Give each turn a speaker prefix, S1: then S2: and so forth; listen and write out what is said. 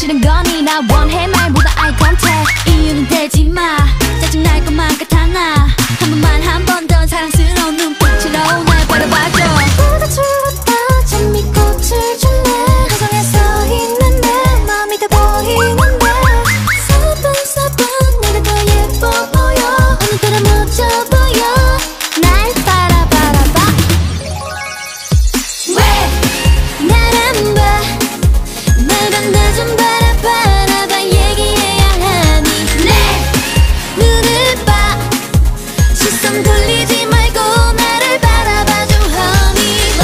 S1: should've I want him.